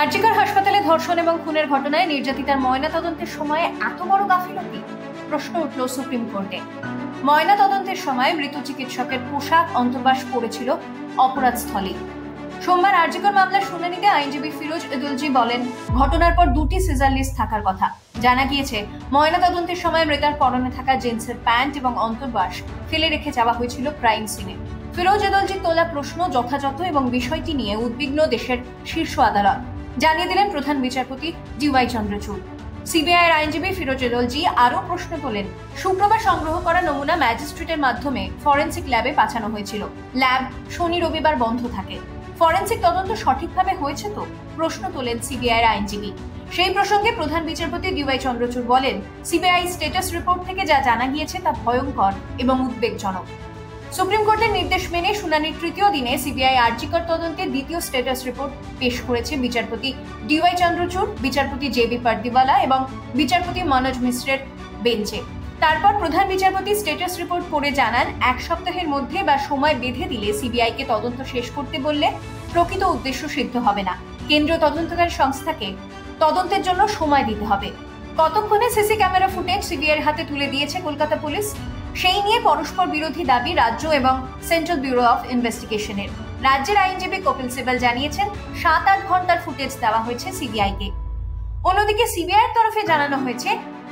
আরজিকর হাসপাতালে ধর্ষণ এবং খুনের ঘটনায় নির্যাতিতার ময়না তদন্তের সময় এত বড় গাফিলতি? প্রশ্ন উঠল সুপ্রিম কোর্টে। ময়না তদন্তের সময় মৃত চিকিৎসকের পোশাক অন্তর্বাস পড়েছিল অপরাধস্থলে সোমবার আরজিকর মামলার শুনানিতে আইনজীবী ফিরোজ এদুলজি বলেন, ঘটনার পর দুটি সিজার লিস্ট থাকার কথা। জানা গিয়েছে ময়না তদন্তের সময় মৃতার পরনে থাকা জিন্সের প্যান্ট এবং অন্তর্বাস ফেলে রেখে যাওয়া হয়েছিল ক্রাইম সিনে। ফিরোজ এদলজির তোলা প্রশ্ন যথাযথ এবং বিষয়টি নিয়ে উদ্বিগ্ন দেশের শীর্ষ আদালত। জানিয়ে দিলেন প্রধান বিচারপতি ডিওয়াই চন্দ্রচূড়। সিবিআইয়ের আইনজীবী ফিরোজ এদলজি আরও প্রশ্ন তোলেন, শুক্রবার সংগ্রহ করা নমুনা ম্যাজিস্ট্রেটের মাধ্যমে ফরেন্সিক ল্যাবে পাঠানো হয়েছিল। ল্যাব শনি রবিবার বন্ধ থাকে। ফরেন্সিক তদন্ত সঠিকভাবে হয়েছে তো? প্রশ্ন তোলেন সিবিআইয়ের আইনজীবী। সেই প্রসঙ্গে প্রধান বিচারপতি ডিওয়াই চন্দ্রচূড় বলেন, সিবিআই স্ট্যাটাস রিপোর্ট থেকে যা জানা গিয়েছে তা ভয়ঙ্কর এবং উদ্বেগজনক। সুপ্রিম কোর্টের নির্দেশ মেনে শুনানির তৃতীয় দিনে সিবিআই আর্জিকর তদন্তে দ্বিতীয় স্ট্যাটাস রিপোর্ট পেশ করেছে বিচারপতি ডিওয়াই চন্দ্রচূড়, বিচারপতি জে বি পার্দিওয়ালা এবং বিচারপতি মনোজ মিশ্রের বেঞ্চে। তারপর প্রধান বিচারপতি স্ট্যাটাস রিপোর্ট পড়ে জানান, এক সপ্তাহের মধ্যে বা সময় বেঁধে দিলে সিবিআইকে তদন্ত শেষ করতে বললে প্রকৃত উদ্দেশ্য সিদ্ধ হবে না। কেন্দ্রীয় তদন্তকারী সংস্থাকে তদন্তের জন্য সময় দিতে হবে। কতক্ষণে সিসি ক্যামেরা ফুটেজ সিবিআইয়ের হাতে তুলে দিয়েছে কলকাতা পুলিশ? সেই নিয়ে পরস্পর বিরোধী দাবি রাজ্য এবং সেন্ট্রাল ব্যুরো অফ ইনভেস্টিগেশনের। রাজ্যের আইনজীবী কপিল সিবাল জানিয়েছেন, সাত আট ঘণ্টার ফুটেজ দেওয়া হয়েছে সিবিআইকে। অন্যদিকে সিবিআইয়ের তরফে জানানো হয়েছে,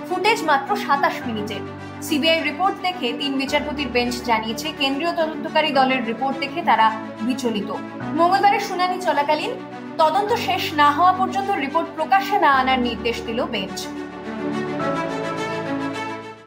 ফুটেজ মাত্র সাতাশ মিনিটের সিবিআই রিপোর্ট দেখে তিন বিচারপতির বেঞ্চ জানিয়েছে, কেন্দ্রীয় তদন্তকারী দলের রিপোর্ট দেখে তারা বিচলিত। মঙ্গলবারের শুনানি চলাকালীন তদন্ত শেষ না হওয়া পর্যন্ত রিপোর্ট প্রকাশে না আনার নির্দেশ দিল বেঞ্চ।